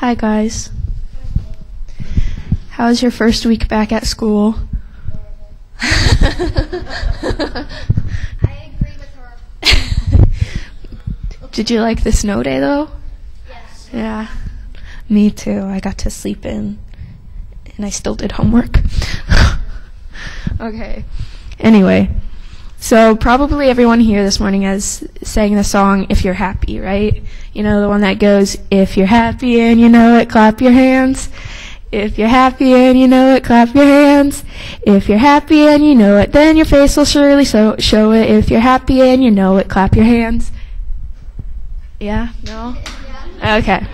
Hi, guys. How's your first week back at school? I agree with her. Did you like the snow day, though? Yes. Yeah. Me too. I got to sleep in, and I still did homework. okay. Anyway, so probably everyone here this morning has sang the song If You're Happy, right? You know, the one that goes, If you're happy and you know it, clap your hands. If you're happy and you know it, clap your hands. If you're happy and you know it, then your face will surely so- show it. If you're happy and you know it, clap your hands. Yeah? No? Okay.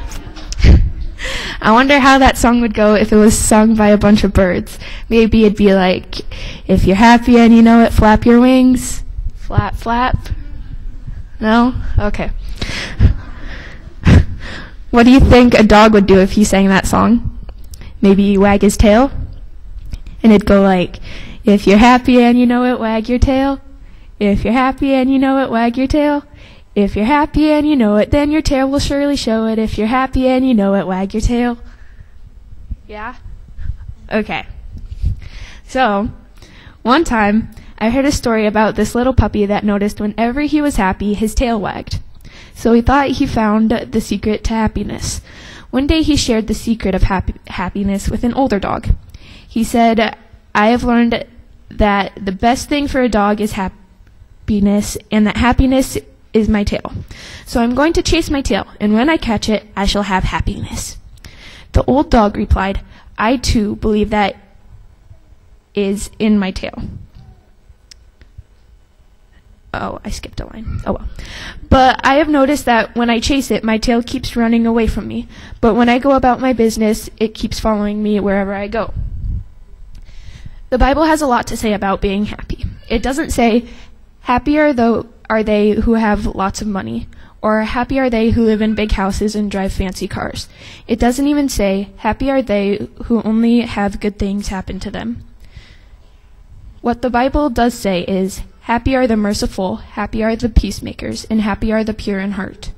I wonder how that song would go if it was sung by a bunch of birds. Maybe it'd be like, if you're happy and you know it, flap your wings. Flap, flap. No? Okay. what do you think a dog would do if he sang that song? Maybe wag his tail? And it'd go like, if you're happy and you know it, wag your tail. If you're happy and you know it, wag your tail. If you're happy and you know it, then your tail will surely show it. If you're happy and you know it, wag your tail. Yeah? Okay. So, one time, I heard a story about this little puppy that noticed whenever he was happy, his tail wagged. So he thought he found the secret to happiness. One day he shared the secret of happy- happiness with an older dog. He said, I have learned that the best thing for a dog is happiness, and that happiness is my tail. So I'm going to chase my tail, and when I catch it, I shall have happiness. The old dog replied, I too believe that is in my tail. Oh, I skipped a line. Oh well. But I have noticed that when I chase it, my tail keeps running away from me. But when I go about my business, it keeps following me wherever I go. The Bible has a lot to say about being happy. It doesn't say, happy are, tho- are they who have lots of money, or happy are they who live in big houses and drive fancy cars. It doesn't even say, happy are they who only have good things happen to them. What the Bible does say is, Happy are the merciful, happy are the peacemakers, and happy are the pure in heart.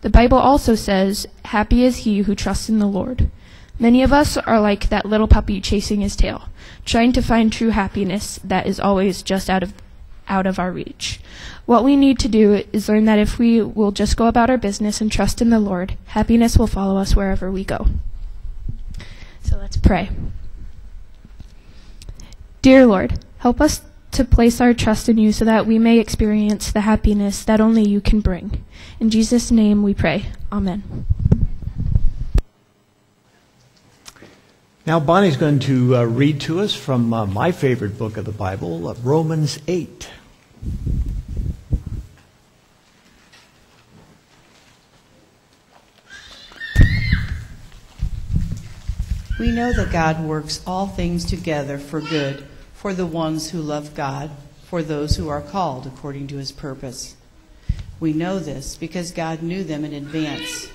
The Bible also says, Happy is he who trusts in the Lord. Many of us are like that little puppy chasing his tail, trying to find true happiness that is always just out of out of our reach. What we need to do is learn that if we will just go about our business and trust in the Lord, happiness will follow us wherever we go. So let's pray. Dear Lord, help us to place our trust in you so that we may experience the happiness that only you can bring. In Jesus' name we pray. Amen. Now, Bonnie's going to uh, read to us from uh, my favorite book of the Bible, uh, Romans 8. We know that God works all things together for good for the ones who love God, for those who are called according to his purpose. We know this because God knew them in advance,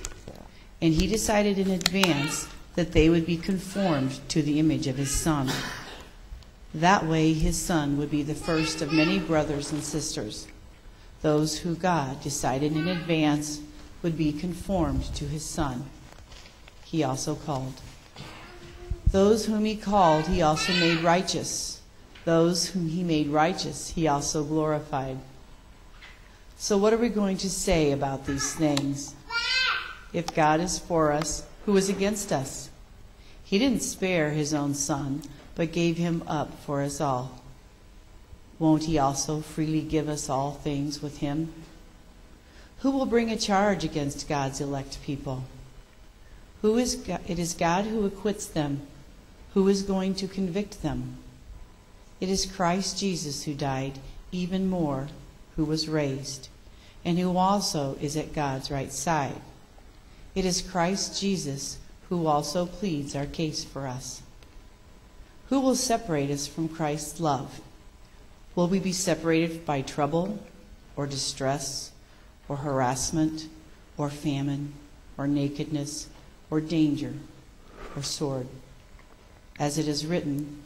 and he decided in advance that they would be conformed to the image of his Son. That way, his Son would be the first of many brothers and sisters, those who God decided in advance would be conformed to his Son. He also called. Those whom he called, he also made righteous. Those whom he made righteous, he also glorified. So, what are we going to say about these things? If God is for us, who is against us? He didn't spare his own son, but gave him up for us all. Won't he also freely give us all things with him? Who will bring a charge against God's elect people? Who is God? It is God who acquits them. Who is going to convict them? It is Christ Jesus who died, even more, who was raised, and who also is at God's right side. It is Christ Jesus who also pleads our case for us. Who will separate us from Christ's love? Will we be separated by trouble, or distress, or harassment, or famine, or nakedness, or danger, or sword? As it is written,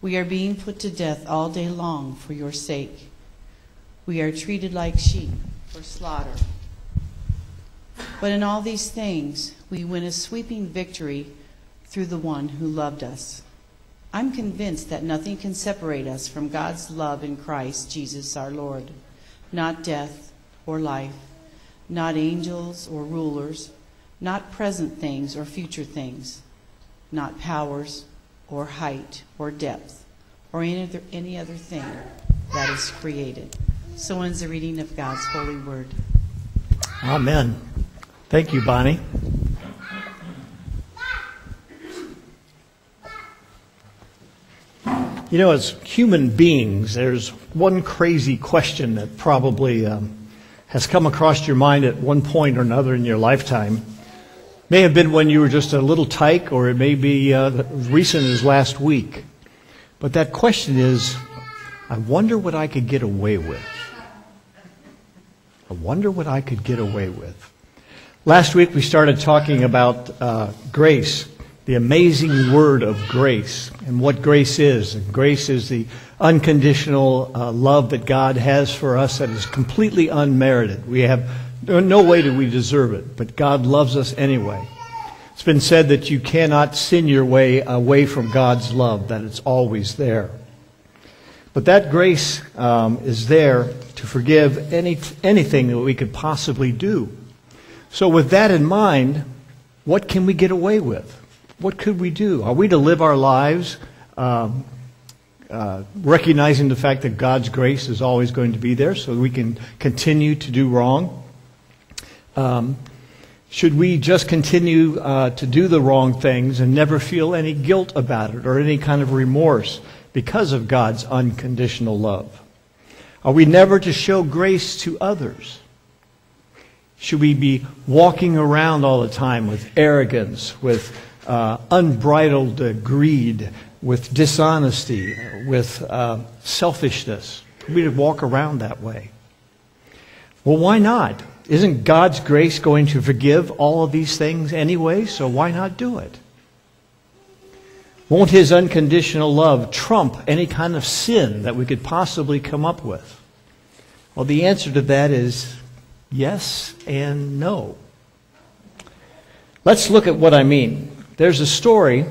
We are being put to death all day long for your sake. We are treated like sheep for slaughter. But in all these things, we win a sweeping victory through the one who loved us. I'm convinced that nothing can separate us from God's love in Christ Jesus our Lord. Not death or life, not angels or rulers, not present things or future things, not powers or height or depth or any other, any other thing that is created. So ends the reading of God's holy word. Amen. Thank you, Bonnie. You know, as human beings, there's one crazy question that probably um, has come across your mind at one point or another in your lifetime. May have been when you were just a little tyke, or it may be uh, recent as last week. But that question is I wonder what I could get away with. I wonder what I could get away with. Last week we started talking about uh, grace, the amazing word of grace, and what grace is. And grace is the unconditional uh, love that God has for us that is completely unmerited. We have no way do we deserve it, but God loves us anyway. It's been said that you cannot sin your way away from God's love, that it's always there. But that grace um, is there to forgive any, anything that we could possibly do. So, with that in mind, what can we get away with? What could we do? Are we to live our lives um, uh, recognizing the fact that God's grace is always going to be there so we can continue to do wrong? Um, should we just continue uh, to do the wrong things and never feel any guilt about it or any kind of remorse because of God's unconditional love? Are we never to show grace to others? Should we be walking around all the time with arrogance, with uh, unbridled uh, greed, with dishonesty, with uh, selfishness? We walk around that way. Well, why not? Isn't God's grace going to forgive all of these things anyway? So why not do it? Won't His unconditional love trump any kind of sin that we could possibly come up with? Well, the answer to that is yes and no. Let's look at what I mean. There's a story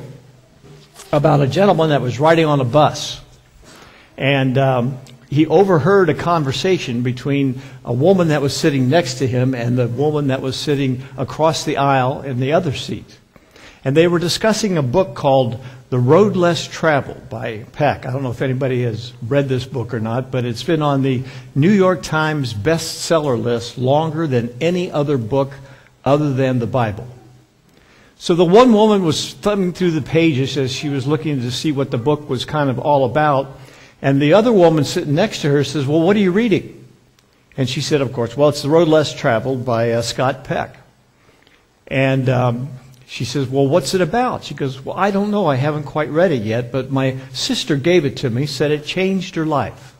about a gentleman that was riding on a bus. And um, he overheard a conversation between a woman that was sitting next to him and the woman that was sitting across the aisle in the other seat. And they were discussing a book called The Road Less Traveled by Peck. I don't know if anybody has read this book or not, but it's been on the New York Times bestseller list longer than any other book other than the Bible. So the one woman was thumbing through the pages as she was looking to see what the book was kind of all about. And the other woman sitting next to her says, Well, what are you reading? And she said, Of course, well, it's The Road Less Traveled by uh, Scott Peck. And um, she says, Well, what's it about? She goes, Well, I don't know. I haven't quite read it yet, but my sister gave it to me, said it changed her life.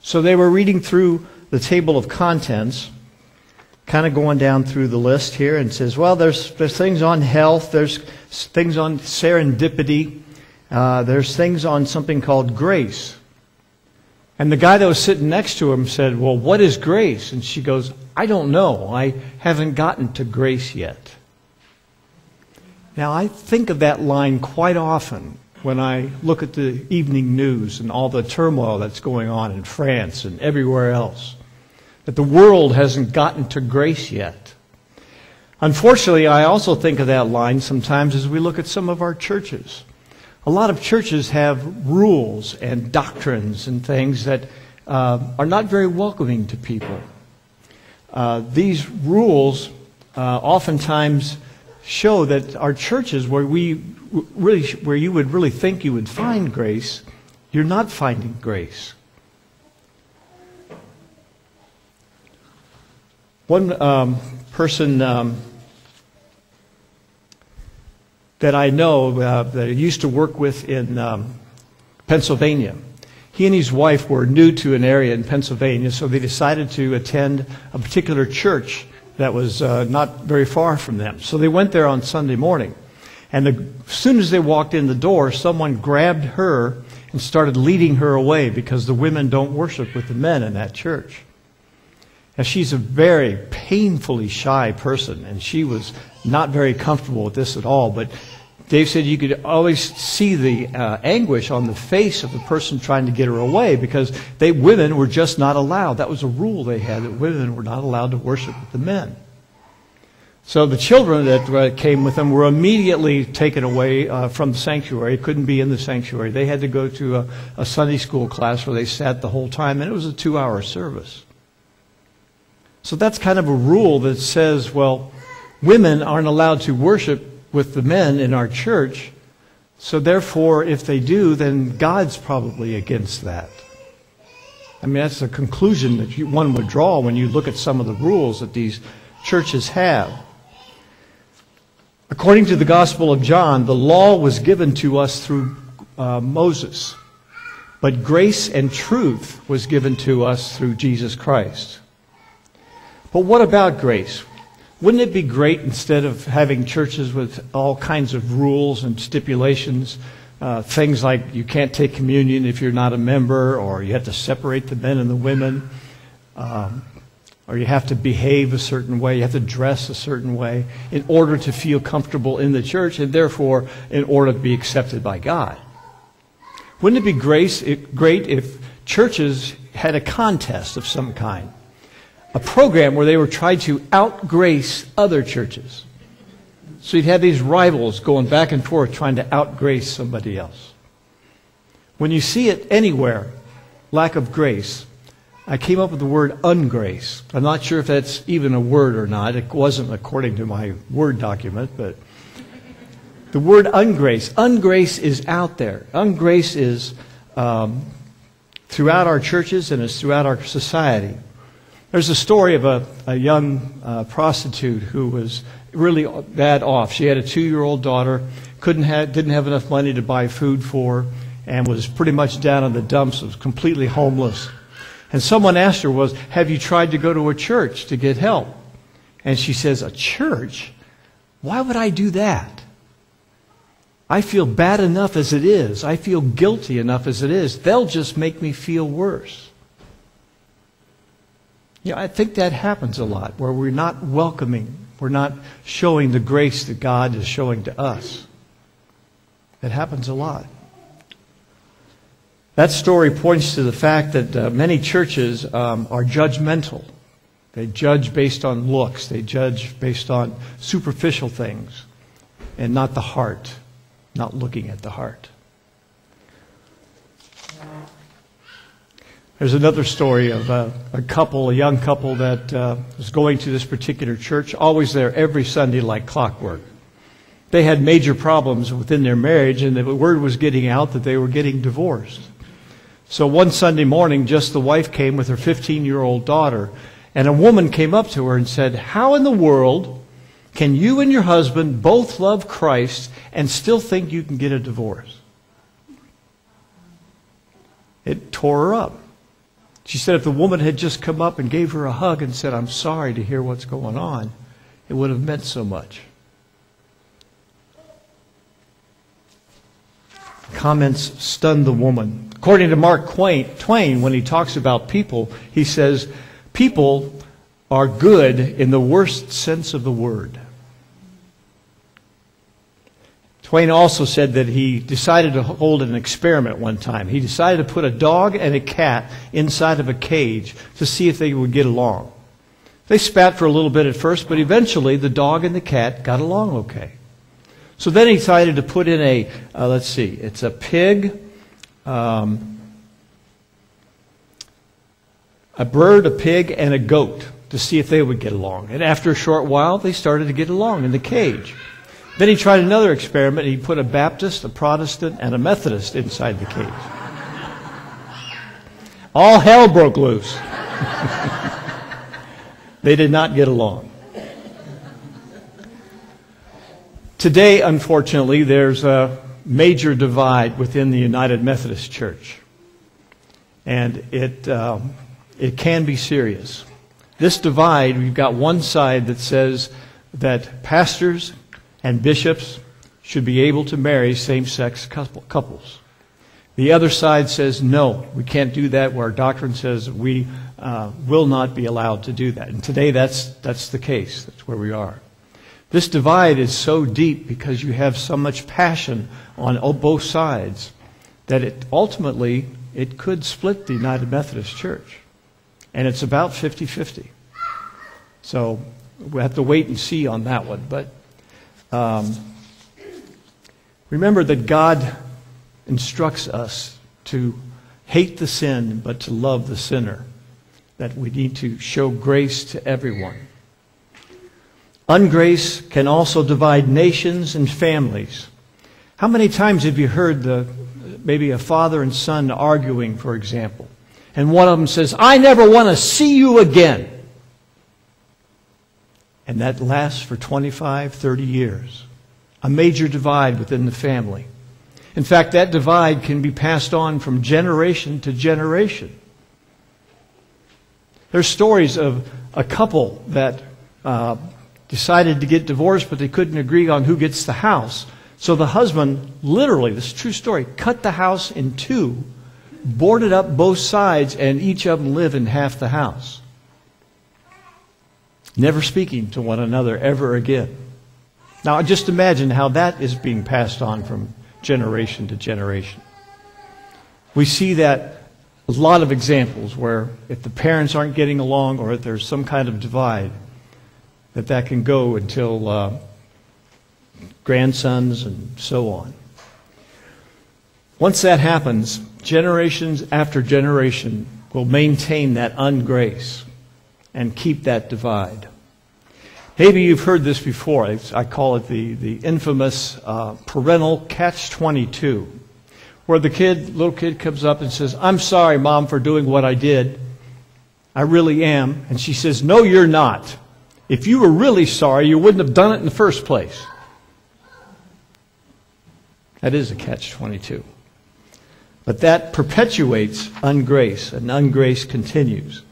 So they were reading through the table of contents, kind of going down through the list here, and says, Well, there's, there's things on health, there's things on serendipity, uh, there's things on something called grace. And the guy that was sitting next to him said, Well, what is grace? And she goes, I don't know. I haven't gotten to grace yet. Now, I think of that line quite often when I look at the evening news and all the turmoil that's going on in France and everywhere else. That the world hasn't gotten to grace yet. Unfortunately, I also think of that line sometimes as we look at some of our churches. A lot of churches have rules and doctrines and things that uh, are not very welcoming to people. Uh, these rules uh, oftentimes show that our churches where we really where you would really think you would find grace you're not finding grace one um, person um, that I know uh, that I used to work with in um, Pennsylvania. He and his wife were new to an area in Pennsylvania, so they decided to attend a particular church that was uh, not very far from them. So they went there on Sunday morning. And as soon as they walked in the door, someone grabbed her and started leading her away because the women don't worship with the men in that church. Now, she's a very painfully shy person, and she was not very comfortable with this at all. But Dave said you could always see the uh, anguish on the face of the person trying to get her away because they women were just not allowed. That was a rule they had that women were not allowed to worship with the men. So the children that uh, came with them were immediately taken away uh, from the sanctuary. Couldn't be in the sanctuary. They had to go to a, a Sunday school class where they sat the whole time, and it was a two-hour service. So that's kind of a rule that says, well, women aren't allowed to worship with the men in our church. So therefore, if they do, then God's probably against that. I mean, that's a conclusion that you, one would draw when you look at some of the rules that these churches have. According to the Gospel of John, the law was given to us through uh, Moses, but grace and truth was given to us through Jesus Christ. But what about grace? Wouldn't it be great instead of having churches with all kinds of rules and stipulations, uh, things like you can't take communion if you're not a member, or you have to separate the men and the women, um, or you have to behave a certain way, you have to dress a certain way in order to feel comfortable in the church, and therefore in order to be accepted by God? Wouldn't it be great if churches had a contest of some kind? A program where they were trying to outgrace other churches. So you'd have these rivals going back and forth trying to outgrace somebody else. When you see it anywhere, lack of grace, I came up with the word ungrace. I'm not sure if that's even a word or not. It wasn't according to my Word document, but the word ungrace. Ungrace is out there. Ungrace is um, throughout our churches and is throughout our society. There's a story of a, a young uh, prostitute who was really bad off. She had a two year old daughter, couldn't have, didn't have enough money to buy food for, and was pretty much down in the dumps, was completely homeless. And someone asked her, was, Have you tried to go to a church to get help? And she says, A church? Why would I do that? I feel bad enough as it is. I feel guilty enough as it is. They'll just make me feel worse. Yeah, I think that happens a lot, where we're not welcoming, we're not showing the grace that God is showing to us. It happens a lot. That story points to the fact that uh, many churches um, are judgmental. They judge based on looks, they judge based on superficial things, and not the heart, not looking at the heart. There's another story of a, a couple, a young couple that uh, was going to this particular church, always there every Sunday like clockwork. They had major problems within their marriage, and the word was getting out that they were getting divorced. So one Sunday morning, just the wife came with her 15 year old daughter, and a woman came up to her and said, How in the world can you and your husband both love Christ and still think you can get a divorce? It tore her up. She said if the woman had just come up and gave her a hug and said, I'm sorry to hear what's going on, it would have meant so much. Comments stunned the woman. According to Mark Twain, when he talks about people, he says, People are good in the worst sense of the word. Twain also said that he decided to hold an experiment one time. He decided to put a dog and a cat inside of a cage to see if they would get along. They spat for a little bit at first, but eventually the dog and the cat got along okay. So then he decided to put in a, uh, let's see, it's a pig, um, a bird, a pig, and a goat to see if they would get along. And after a short while, they started to get along in the cage. Then he tried another experiment. He put a Baptist, a Protestant, and a Methodist inside the cage. All hell broke loose. they did not get along. Today, unfortunately, there's a major divide within the United Methodist Church. And it, um, it can be serious. This divide, we've got one side that says that pastors and bishops should be able to marry same sex couples. The other side says, no, we can't do that, where our doctrine says we uh, will not be allowed to do that. And today that's, that's the case. That's where we are. This divide is so deep because you have so much passion on both sides that it ultimately it could split the United Methodist Church. And it's about 50-50. So we have to wait and see on that one. But um, remember that God instructs us to hate the sin, but to love the sinner. That we need to show grace to everyone. Ungrace can also divide nations and families. How many times have you heard the, maybe a father and son arguing, for example, and one of them says, I never want to see you again. And that lasts for 25, 30 years. A major divide within the family. In fact, that divide can be passed on from generation to generation. There's stories of a couple that uh, decided to get divorced, but they couldn't agree on who gets the house. So the husband, literally, this is true story, cut the house in two, boarded up both sides, and each of them live in half the house. Never speaking to one another ever again. Now, just imagine how that is being passed on from generation to generation. We see that a lot of examples where if the parents aren't getting along or if there's some kind of divide, that that can go until uh, grandsons and so on. Once that happens, generations after generation will maintain that ungrace and keep that divide. Maybe you've heard this before. I call it the, the infamous uh, parental catch 22, where the kid, little kid comes up and says, I'm sorry, mom, for doing what I did. I really am. And she says, No, you're not. If you were really sorry, you wouldn't have done it in the first place. That is a catch 22. But that perpetuates ungrace, and ungrace continues.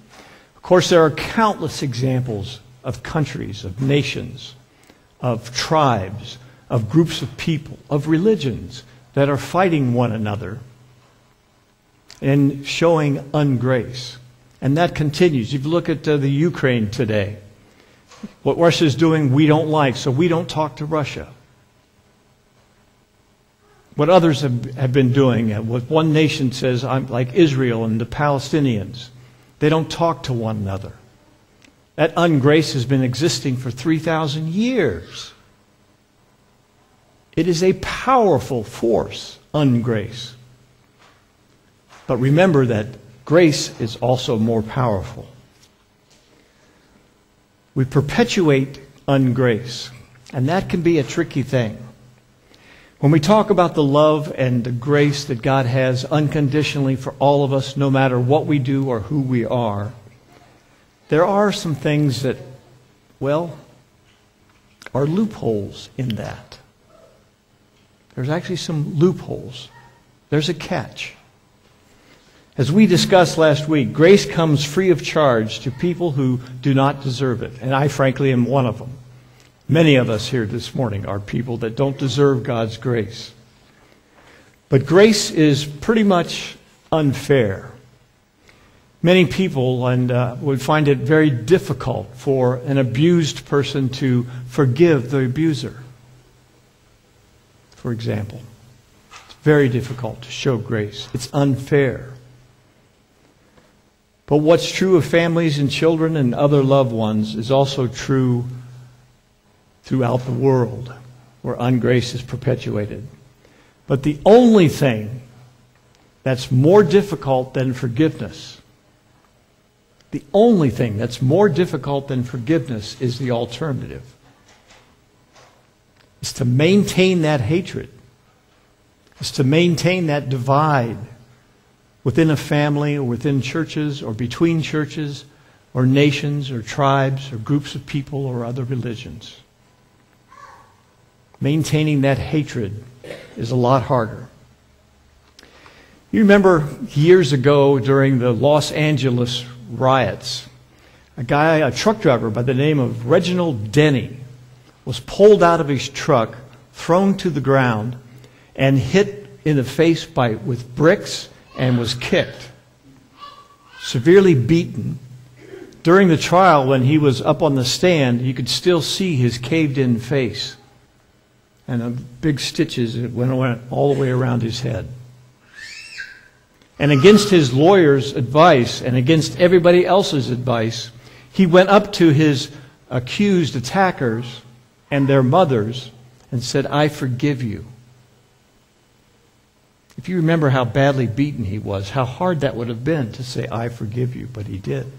Of course, there are countless examples of countries, of nations, of tribes, of groups of people, of religions that are fighting one another and showing ungrace. And that continues. If you look at uh, the Ukraine today, what Russia is doing, we don't like, so we don't talk to Russia. What others have, have been doing, uh, what one nation says, I'm like Israel and the Palestinians, they don't talk to one another. That ungrace has been existing for 3,000 years. It is a powerful force, ungrace. But remember that grace is also more powerful. We perpetuate ungrace, and that can be a tricky thing. When we talk about the love and the grace that God has unconditionally for all of us, no matter what we do or who we are, there are some things that, well, are loopholes in that. There's actually some loopholes. There's a catch. As we discussed last week, grace comes free of charge to people who do not deserve it. And I, frankly, am one of them. Many of us here this morning are people that don't deserve God's grace. But grace is pretty much unfair. Many people and, uh, would find it very difficult for an abused person to forgive the abuser, for example. It's very difficult to show grace. It's unfair. But what's true of families and children and other loved ones is also true throughout the world where ungrace is perpetuated. But the only thing that's more difficult than forgiveness, the only thing that's more difficult than forgiveness is the alternative. Is to maintain that hatred. Is to maintain that divide within a family or within churches or between churches or nations or tribes or groups of people or other religions. Maintaining that hatred is a lot harder. You remember years ago during the Los Angeles riots, a guy, a truck driver by the name of Reginald Denny, was pulled out of his truck, thrown to the ground, and hit in the face by, with bricks and was kicked severely beaten. During the trial, when he was up on the stand, you could still see his caved in face and the big stitches that went all the way around his head. And against his lawyer's advice and against everybody else's advice, he went up to his accused attackers and their mothers and said, I forgive you. If you remember how badly beaten he was, how hard that would have been to say, I forgive you, but he did.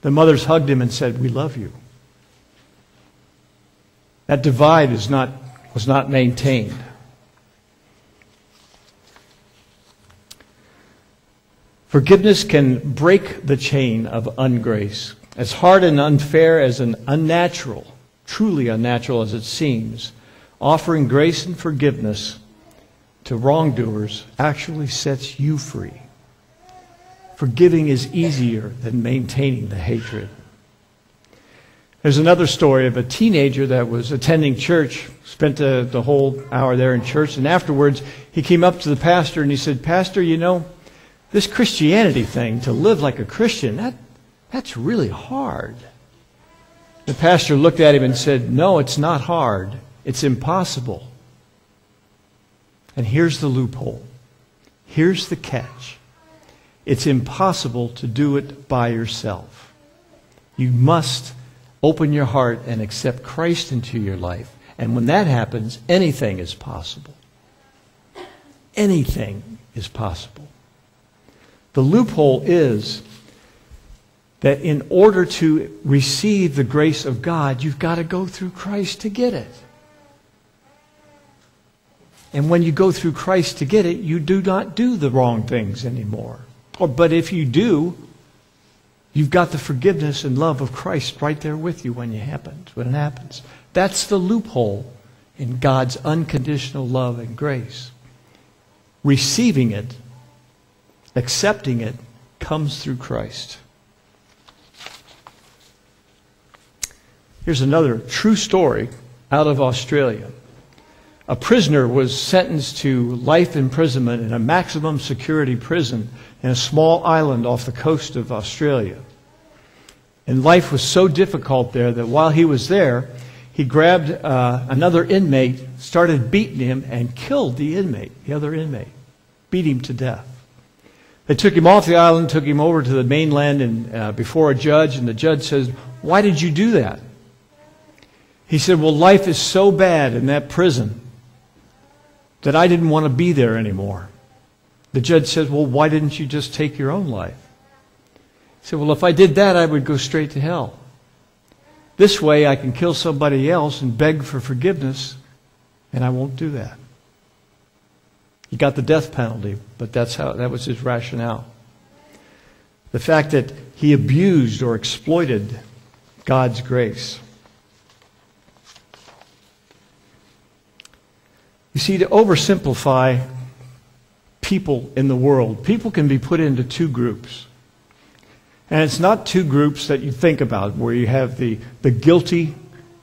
The mothers hugged him and said, We love you. That divide is not, was not maintained. Forgiveness can break the chain of ungrace. As hard and unfair as an unnatural, truly unnatural as it seems, offering grace and forgiveness to wrongdoers actually sets you free. Forgiving is easier than maintaining the hatred. There's another story of a teenager that was attending church, spent the, the whole hour there in church, and afterwards he came up to the pastor and he said, Pastor, you know, this Christianity thing, to live like a Christian, that, that's really hard. The pastor looked at him and said, No, it's not hard. It's impossible. And here's the loophole. Here's the catch. It's impossible to do it by yourself. You must open your heart and accept Christ into your life. And when that happens, anything is possible. Anything is possible. The loophole is that in order to receive the grace of God, you've got to go through Christ to get it. And when you go through Christ to get it, you do not do the wrong things anymore. Or, but if you do, you've got the forgiveness and love of Christ right there with you when it happens. When it happens, that's the loophole in God's unconditional love and grace. Receiving it, accepting it, comes through Christ. Here's another true story out of Australia a prisoner was sentenced to life imprisonment in a maximum security prison in a small island off the coast of Australia. And life was so difficult there that while he was there, he grabbed uh, another inmate, started beating him, and killed the inmate, the other inmate, beat him to death. They took him off the island, took him over to the mainland, and uh, before a judge, and the judge says, "Why did you do that?" He said, "Well, life is so bad in that prison that I didn't want to be there anymore. The judge says, Well, why didn't you just take your own life? He said, Well, if I did that, I would go straight to hell. This way, I can kill somebody else and beg for forgiveness, and I won't do that. He got the death penalty, but that's how, that was his rationale. The fact that he abused or exploited God's grace. You see, to oversimplify people in the world, people can be put into two groups. And it's not two groups that you think about where you have the, the guilty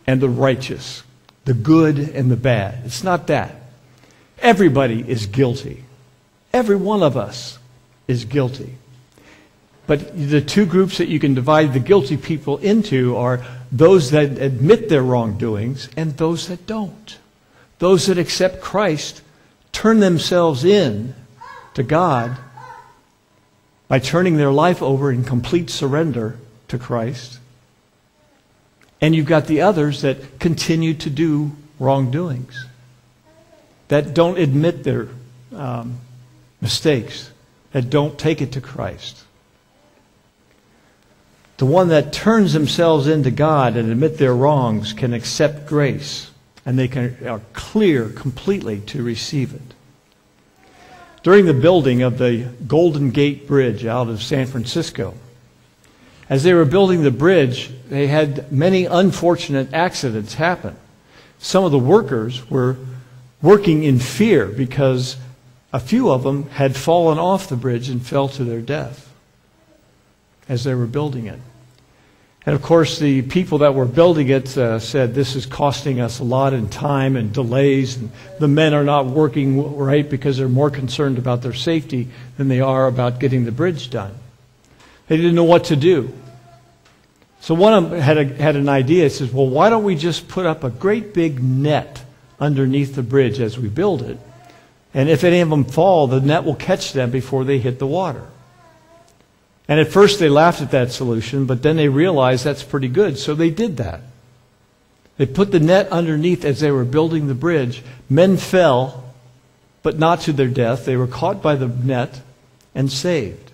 and the righteous, the good and the bad. It's not that. Everybody is guilty. Every one of us is guilty. But the two groups that you can divide the guilty people into are those that admit their wrongdoings and those that don't. Those that accept Christ turn themselves in to God by turning their life over in complete surrender to Christ. And you've got the others that continue to do wrongdoings, that don't admit their um, mistakes, that don't take it to Christ. The one that turns themselves into God and admit their wrongs can accept grace and they can, are clear completely to receive it. During the building of the Golden Gate Bridge out of San Francisco, as they were building the bridge, they had many unfortunate accidents happen. Some of the workers were working in fear because a few of them had fallen off the bridge and fell to their death as they were building it. And of course, the people that were building it uh, said this is costing us a lot in time and delays, and the men are not working right because they're more concerned about their safety than they are about getting the bridge done. They didn't know what to do. So one of them had, a, had an idea. He says, well, why don't we just put up a great big net underneath the bridge as we build it? And if any of them fall, the net will catch them before they hit the water. And at first they laughed at that solution, but then they realized that's pretty good, so they did that. They put the net underneath as they were building the bridge. Men fell, but not to their death. They were caught by the net and saved.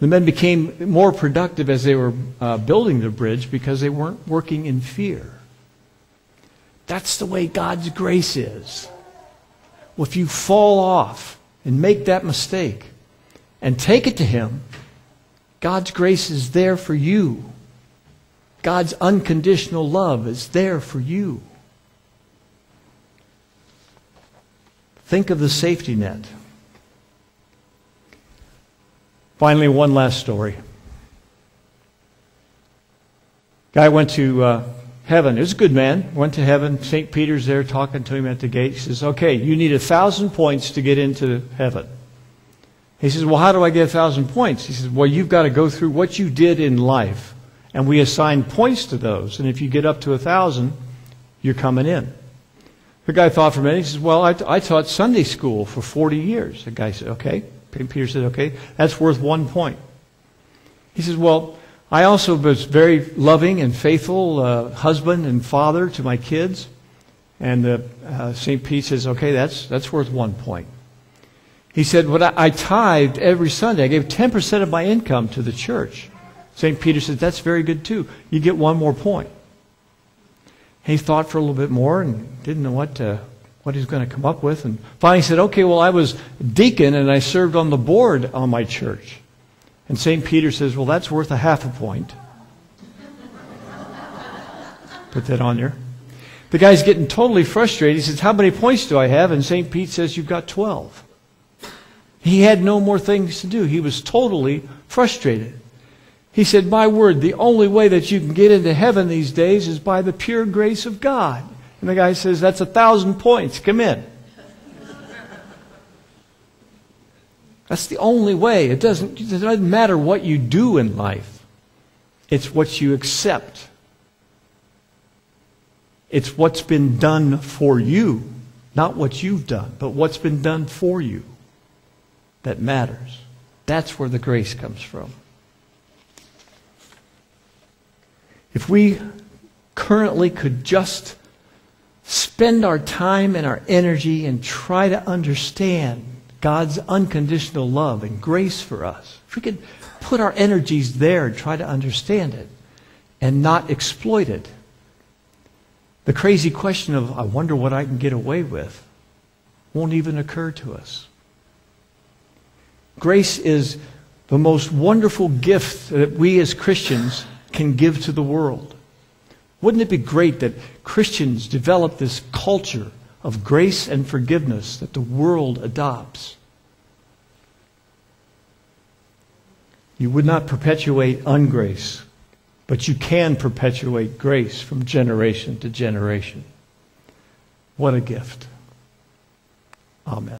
The men became more productive as they were uh, building the bridge because they weren't working in fear. That's the way God's grace is. Well, if you fall off and make that mistake and take it to Him, God's grace is there for you. God's unconditional love is there for you. Think of the safety net. Finally, one last story. Guy went to uh, heaven. He was a good man. Went to heaven. St. Peter's there talking to him at the gate. He says, Okay, you need a thousand points to get into heaven. He says, Well, how do I get a thousand points? He says, Well, you've got to go through what you did in life. And we assign points to those. And if you get up to a thousand, you're coming in. The guy thought for a minute. He says, Well, I, I taught Sunday school for 40 years. The guy said, Okay. Peter said, okay, that's worth one point. He says, well, I also was very loving and faithful uh, husband and father to my kids. And uh, uh, St. Pete says, okay, that's, that's worth one point. He said, well, I, tithed every Sunday. I gave 10% of my income to the church. St. Peter said, that's very good too. You get one more point. He thought for a little bit more and didn't know what to, what he's going to come up with. And finally said, okay, well, I was deacon and I served on the board on my church. And St. Peter says, well, that's worth a half a point. Put that on there. The guy's getting totally frustrated. He says, how many points do I have? And St. Pete says, you've got 12. He had no more things to do. He was totally frustrated. He said, my word, the only way that you can get into heaven these days is by the pure grace of God. And the guy says, That's a thousand points. Come in. That's the only way. It doesn't, it doesn't matter what you do in life, it's what you accept. It's what's been done for you, not what you've done, but what's been done for you that matters. That's where the grace comes from. If we currently could just spend our time and our energy and try to understand God's unconditional love and grace for us, if we could put our energies there and try to understand it and not exploit it, the crazy question of, I wonder what I can get away with, won't even occur to us. Grace is the most wonderful gift that we as Christians can give to the world. Wouldn't it be great that Christians develop this culture of grace and forgiveness that the world adopts? You would not perpetuate ungrace, but you can perpetuate grace from generation to generation. What a gift. Amen.